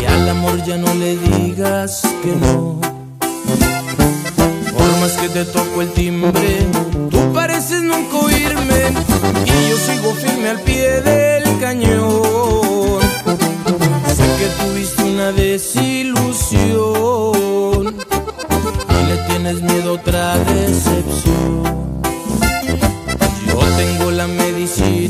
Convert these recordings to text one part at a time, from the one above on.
y al amor ya no le digas que no. Por más que te toco el timbre, tú pareces nunca oírme y yo sigo firme al pie del cañón. Sé que tuviste una desilusión y le tienes miedo a otra decepción. Yo tengo la medicina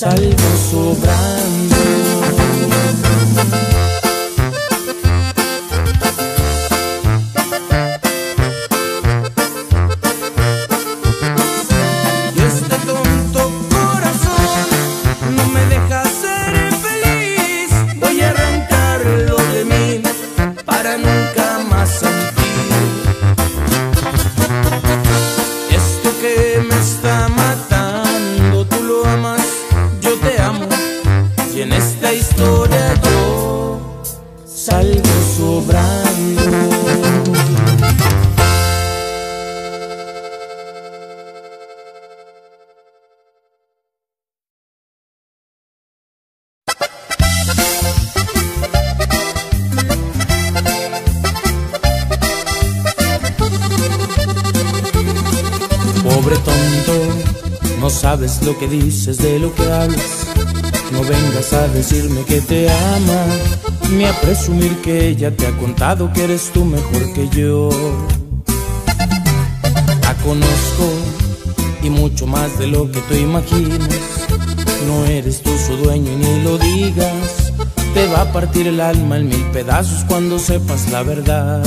salgo sobrado. Pobre tonto, no sabes lo que dices de lo que hablas. No vengas a decirme que te ama, ni a presumir que ella te ha contado que eres tú mejor que yo. La conozco y mucho más de lo que tú imaginas. No eres tú su dueño y ni lo digas. Te va a partir el alma en mil pedazos cuando sepas la verdad.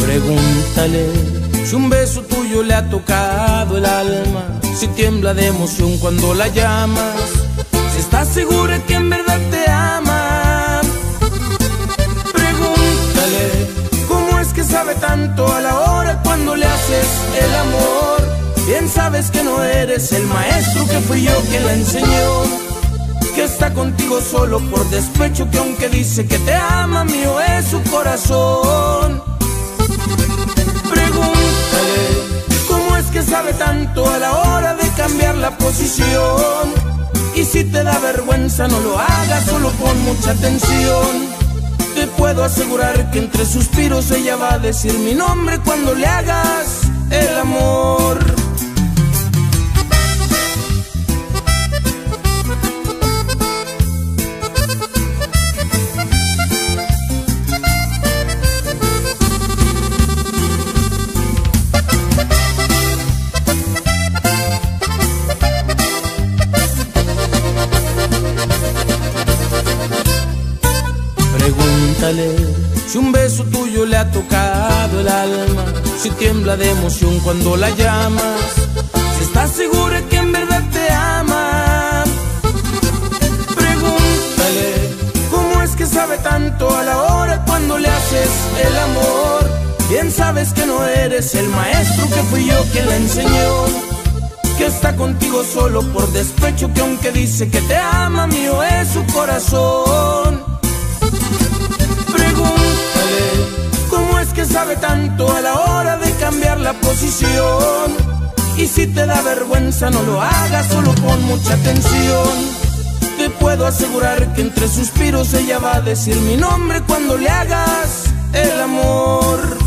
Pregúntale si un beso tuyo le ha tocado el alma, si tiembla de emoción cuando la llamas, si estás segura que en verdad te ama. Pregúntale cómo es que sabe tanto a la hora cuando le haces el amor. Bien sabes que no eres el maestro que fui yo quien la enseñó. Que está contigo solo por despecho, que aunque dice que te ama, mío es su corazón. Sabe tanto a la hora de cambiar la posición. Y si te da vergüenza, no lo hagas, solo con mucha atención. Te puedo asegurar que entre suspiros ella va a decir mi nombre cuando le hagas el amor. Si un beso tuyo le ha tocado el alma, si tiembla de emoción cuando la llamas, si estás segura que en verdad te ama. Pregúntale cómo es que sabe tanto a la hora cuando le haces el amor. Bien sabes que no eres el maestro que fui yo quien la enseñó. Que está contigo solo por despecho, que aunque dice que te ama, mío es su corazón. Sabe tanto a la hora de cambiar la posición. Y si te da vergüenza, no lo hagas, solo con mucha atención. Te puedo asegurar que entre suspiros ella va a decir mi nombre cuando le hagas el amor.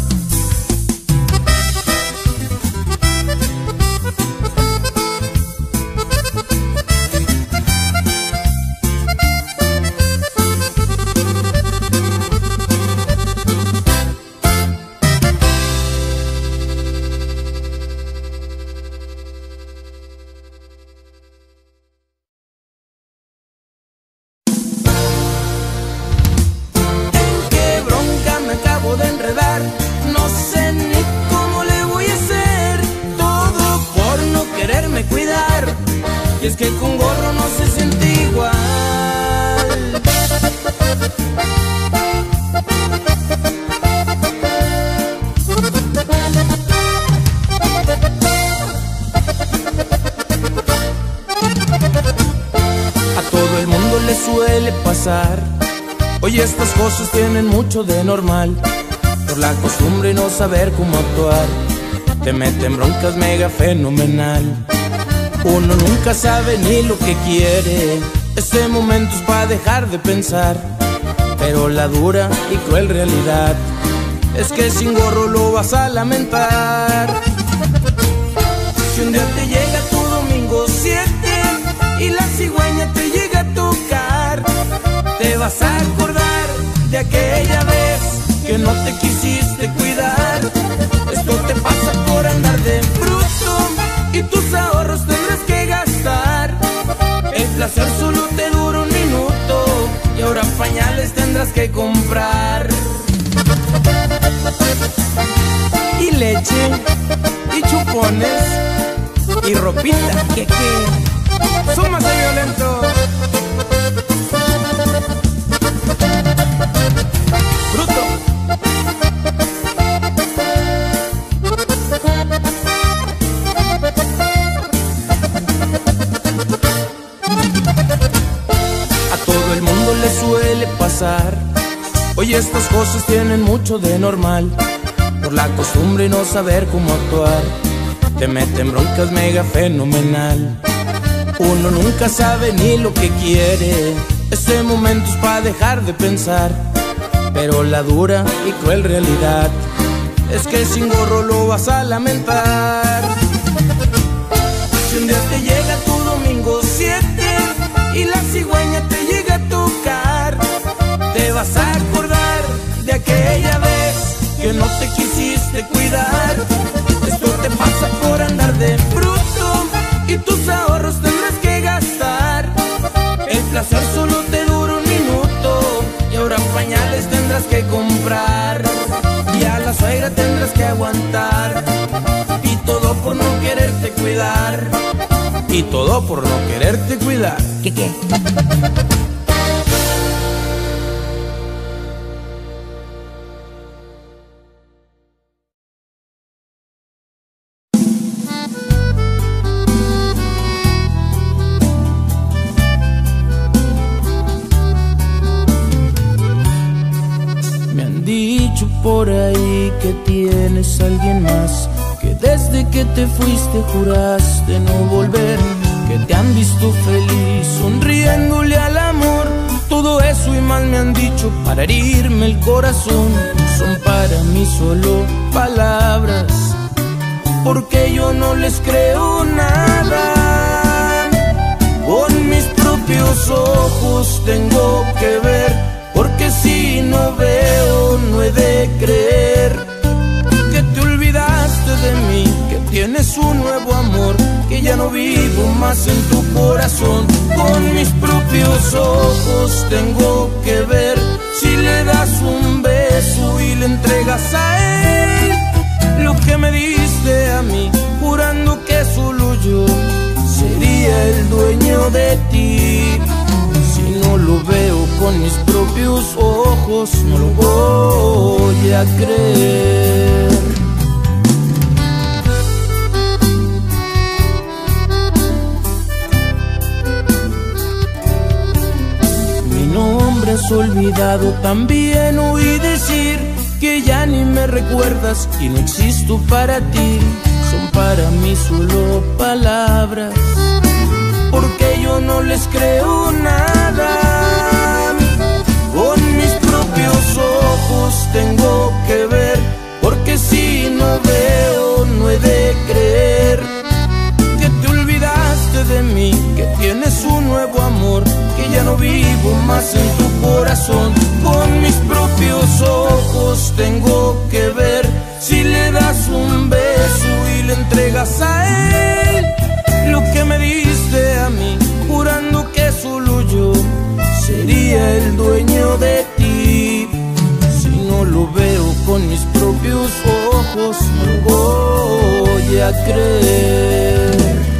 Mucho de normal. Por la costumbre y no saber cómo actuar, te meten broncas mega fenomenal. Uno nunca sabe ni lo que quiere. Este momento es para dejar de pensar. Pero la dura y cruel realidad es que sin gorro lo vas a lamentar. Si un día te llega tu domingo 7 y la cigüeña te llega a tocar, te vas a que no te quisiste cuidar. Esto te pasa por andar de bruto y tus ahorros tendrás que gastar. El placer solo te dura un minuto y ahora pañales tendrás que comprar. Y leche y chupones y ropita que que súmase violento. Estas cosas tienen mucho de normal, por la costumbre y no saber cómo actuar. Te meten broncas mega fenomenal. Uno nunca sabe ni lo que quiere. Este momento es para dejar de pensar. Pero la dura y cruel realidad es que sin gorro lo vas a lamentar. Si un día te llega tu domingo 7 y la cigüeña te llega a tocar, te vas a aquella vez que no te quisiste cuidar. Esto te pasa por andar de fruto y tus ahorros tendrás que gastar. El placer solo te dura un minuto y ahora pañales tendrás que comprar. Y a la suegra tendrás que aguantar. Y todo por no quererte cuidar. Y todo por no quererte cuidar. ¿Qué qué? A alguien más Que desde que te fuiste juraste no volver Que te han visto feliz sonriéndole al amor. Todo eso y más me han dicho para herirme el corazón. Son para mí solo palabras Porque yo no les creo nada. Con mis propios ojos tengo que ver porque si no veo, no he de creer que tienes un nuevo amor, que ya no vivo más en tu corazón. Con mis propios ojos tengo que ver si le das un beso y le entregas a él lo que me diste a mí, jurando que solo yo sería el dueño de ti. Si no lo veo con mis propios ojos, no lo voy a creer. Has olvidado, también oí decir que ya ni me recuerdas y no existo para ti. Son para mí solo palabras porque yo no les creo nada. Con mis propios ojos tengo que ver, porque si no veo no he de creer que te olvidaste de mí, que tienes un nuevo amor, que ya no vivo más en Con mis propios ojos tengo que ver si le das un beso y le entregas a él lo que me diste a mí, jurando que solo yo sería el dueño de ti. Si no lo veo con mis propios ojos, no voy a creer.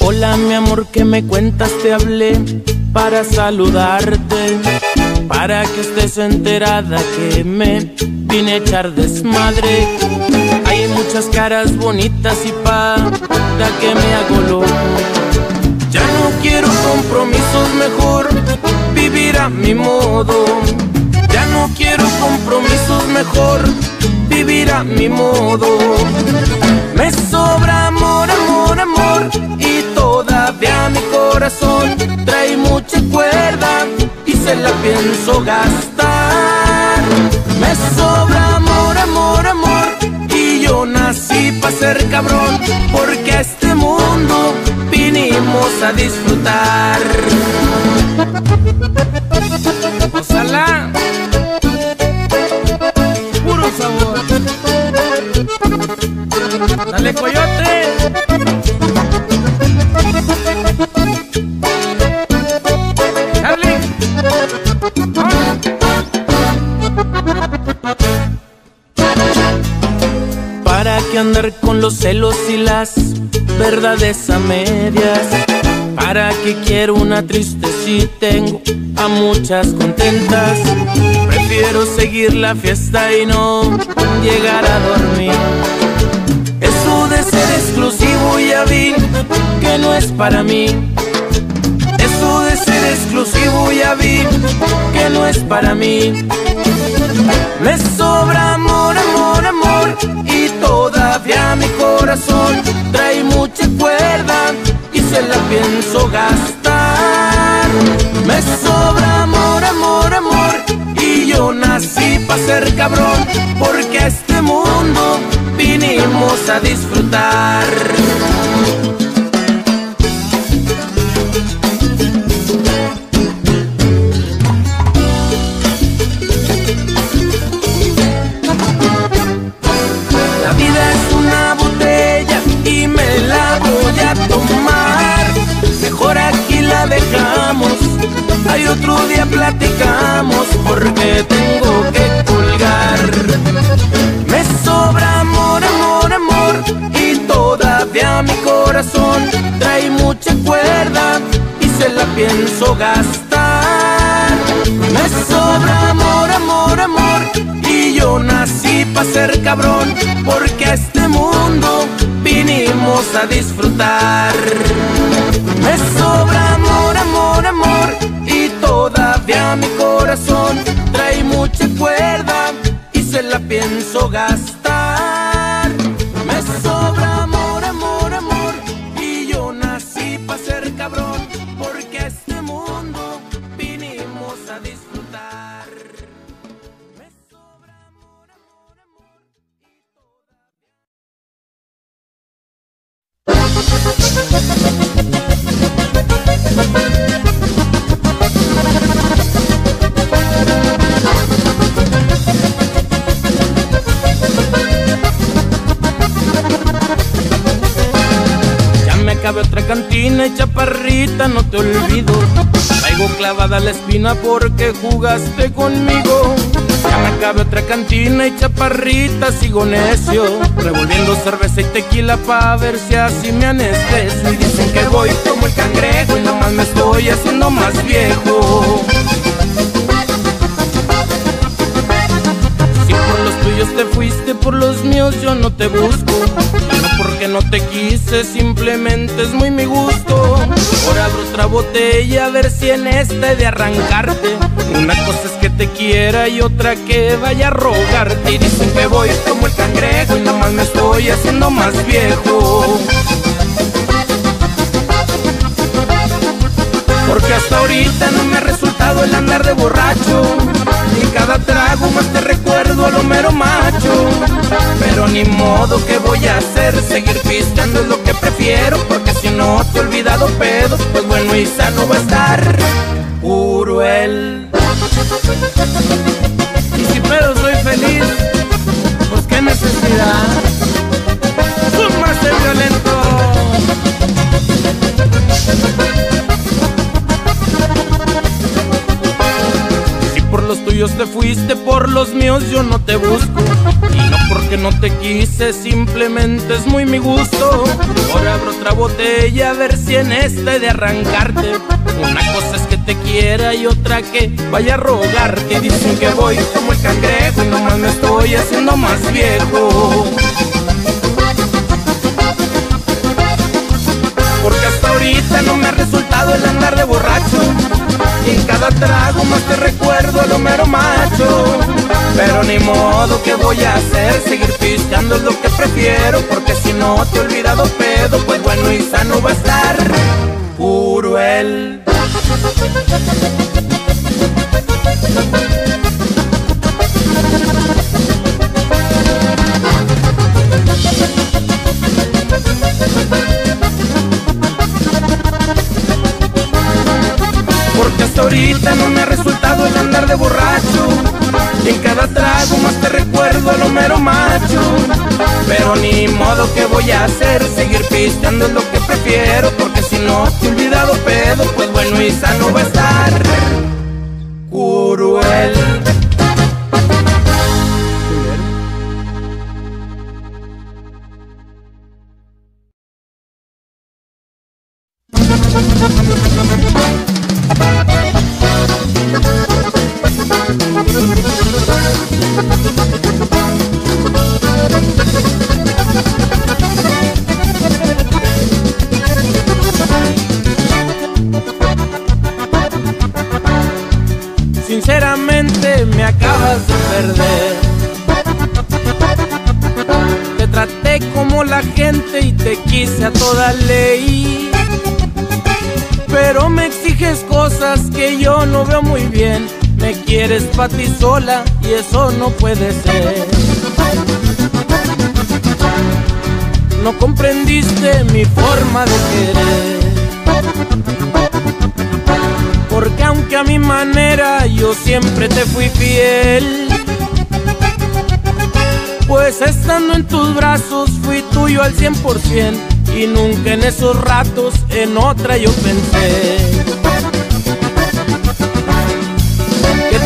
Hola mi amor, ¿qué me cuentas? Te hablé para saludarte, para que estés enterada que me vine a echar desmadre. Hay muchas caras bonitas y para que me hago loco. Ya no quiero compromisos, mejor vivir a mi modo. No quiero compromisos, mejor vivir a mi modo. Me sobra amor, amor, amor y todavía mi corazón trae mucha cuerda y se la pienso gastar. Me sobra amor, amor, amor y yo nací para ser cabrón porque a este mundo vinimos a disfrutar. Y las verdades a medias? ¿Para qué quiero una triste si tengo a muchas contentas? Prefiero seguir la fiesta y no llegar a dormir. Eso de ser exclusivo ya vi que no es para mí. Eso de ser exclusivo ya vi que no es para mí. Me sobra amor, amor, amor todavía mi corazón trae mucha cuerda y se la pienso gastar. Me sobra amor, amor, amor y yo nací para ser cabrón porque a este mundo vinimos a disfrutar. Otro día platicamos porque tengo que colgar. Me sobra amor, amor, amor y todavía mi corazón trae mucha cuerda y se la pienso gastar. Me sobra amor, amor, amor y yo nací para ser cabrón porque a este mundo vinimos a disfrutar. Me sobra todavía mi corazón trae mucha cuerda y se la pienso gastar. Te olvido. Traigo clavada la espina porque jugaste conmigo. Ya me acabé otra cantina y chaparrita, sigo necio. Revolviendo cerveza y tequila pa' ver si así me anestesio. Y dicen que voy como el cangrejo y nada más me estoy haciendo más viejo. Te fuiste, por los míos yo no te busco. No porque no te quise, simplemente es muy mi gusto. Ahora abro otra botella a ver si en esta he de arrancarte. Una cosa es que te quiera y otra que vaya a rogarte. Y dicen que voy como el cangrejo y nada más me estoy haciendo más viejo. Porque hasta ahorita no me ha resultado el andar de borracho Y cada trago más te recuerdo a lo mero macho. Pero ni modo que voy a hacer Seguir pisteando es lo que prefiero Porque si no te he olvidado pedos Pues bueno y sano va a estar. Puro fuiste, por los míos yo no te busco. Y no porque no te quise, simplemente es muy mi gusto. Ahora abro otra botella a ver si en esta he de arrancarte. Una cosa es que te quiera y otra que vaya a rogarte. Dicen que voy como el cangrejo y nomás me estoy haciendo más viejo. Porque hasta ahorita no me ha resultado el andar de borracho Y en cada trago más te recuerdo a lo mero macho. Pero ni modo que voy a hacer Seguir pisteando es lo que prefiero Porque si no te he olvidado pedo Pues bueno y sano va a estar Puro el Pues bueno y sano va a Me quieres pa' ti sola y eso no puede ser. No comprendiste mi forma de querer. Porque aunque a mi manera yo siempre te fui fiel, pues estando en tus brazos fui tuyo al cien por cien y nunca en esos ratos en otra yo pensé.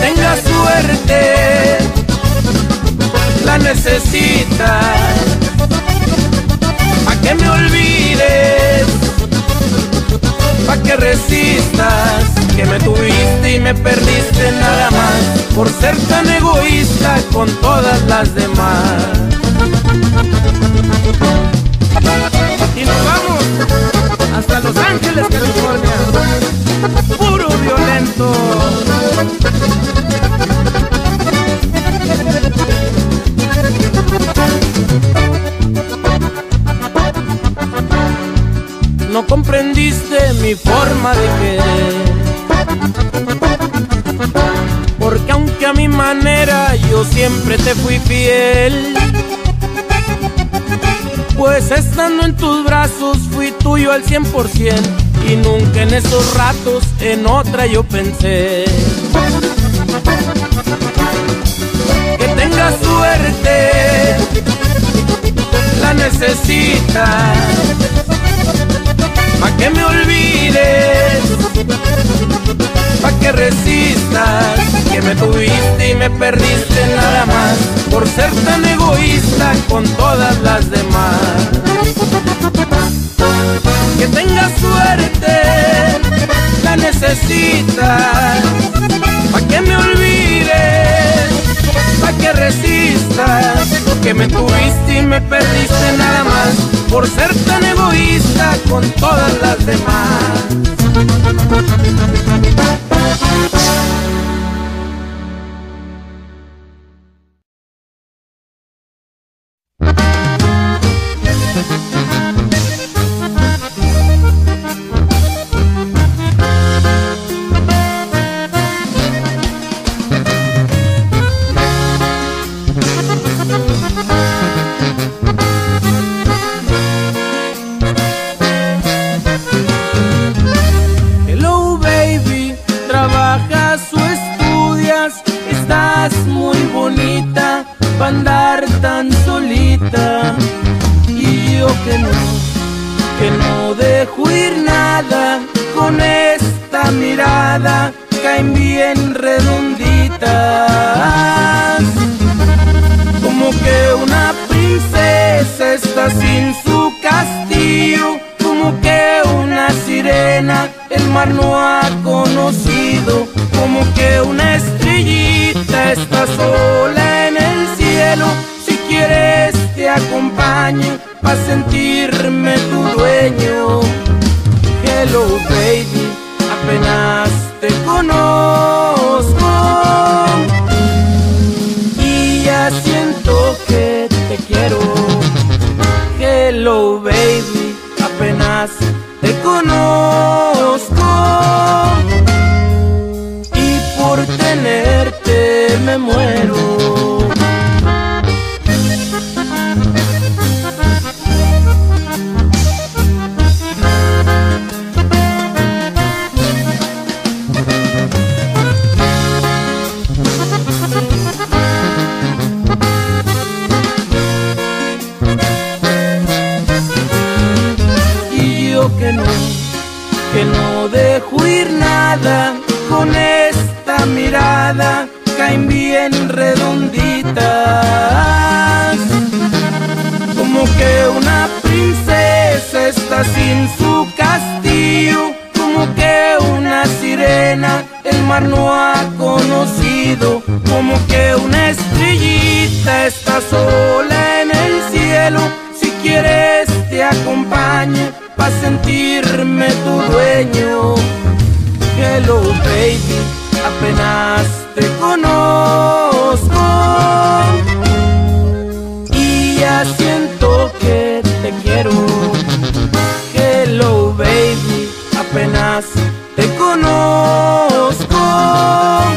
Que tengas suerte, la necesitas, 100% y nunca en esos ratos en otra yo pensé. Que tenga suerte, la necesitas, pa' que me olvides, pa' que resistas, que me tuviste y me perdiste nada más, por ser tan egoísta con todas las demás. Que tengas suerte, la necesitas, pa' que me olvides, pa' que resistas, que me tuviste y me perdiste nada más por ser tan egoísta con todas las demás. Te sin su castillo, como que una sirena el mar no ha conocido, como que una estrellita está sola en el cielo. Si quieres te acompaño pa' sentirme tu dueño. Hello baby, apenas te conozco conozco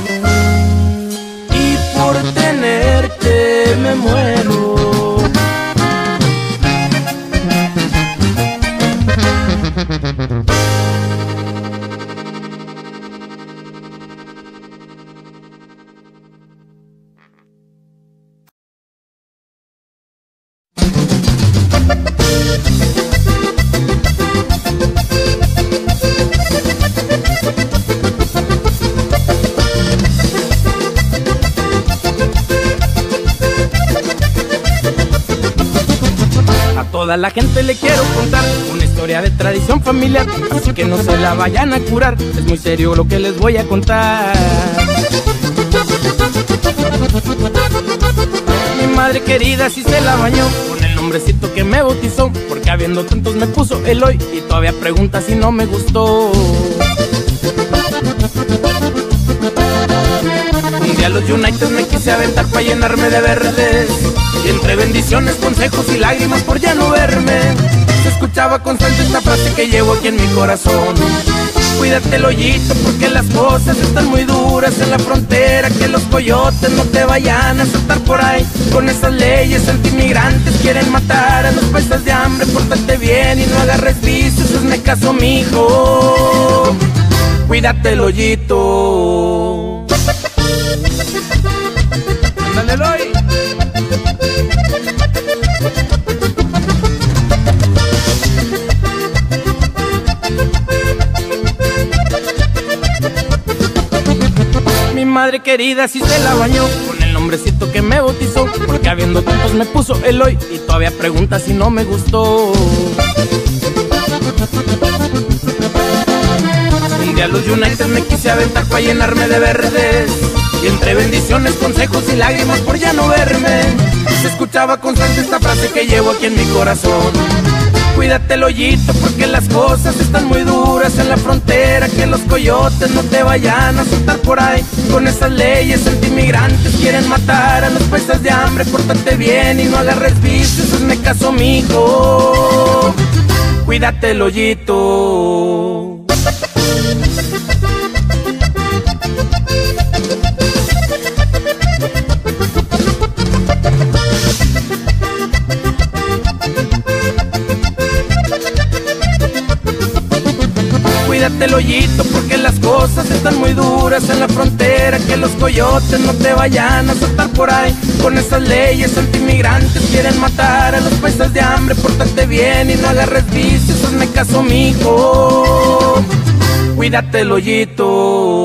toda la gente le quiero contar una historia de tradición familiar, así que no se la vayan a curar, es muy serio lo que les voy a contar. Mi madre querida sí se la bañó con el nombrecito que me bautizó, porque habiendo tantos me puso Eloy y todavía pregunta si no me gustó. Un día los United me quise aventar para llenarme de verdes Y entre bendiciones, consejos y lágrimas por ya no verme Se escuchaba constante esta frase que llevo aquí en mi corazón. Cuídate el hoyito porque las cosas están muy duras en la frontera Que los coyotes no te vayan a saltar por ahí. Con esas leyes anti-inmigrantes quieren matar a los paisas de hambre Pórtate bien y no agarres vicios, hazme caso mijo. Cuídate el hoyito madre querida sí se la bañó con el nombrecito que me bautizó Porque habiendo tantos me puso Eloy y todavía pregunta si no me gustó. Un día los United me quise aventar para llenarme de verdes Y entre bendiciones, consejos y lágrimas por ya no verme Se escuchaba constante esta frase que llevo aquí en mi corazón Cuídate el hoyito porque las cosas están muy duras en la frontera Que los coyotes no te vayan a soltar por ahí. Con esas leyes anti-inmigrantes quieren matar a los paisas de hambre Pórtate bien y no agarres vicios, hazme caso mijo. Cuídate el hoyito Cuídate el hoyito porque las cosas están muy duras en la frontera. Que los coyotes no te vayan a soltar por ahí. Con esas leyes anti-inmigrantes quieren matar a los paisas de hambre. Pórtate bien y no agarres vicios, hazme caso mijo. Cuídate el hoyito